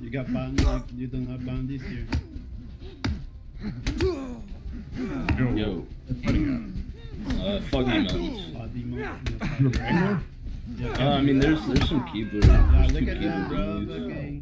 You got bound, like, you don't have bound this year. Yo. Yo. Uh, Foggy Mountains. Body mount. Yeah, Uh, I mean, there's there's some Keebler. yeah, look at them, bro. Okay.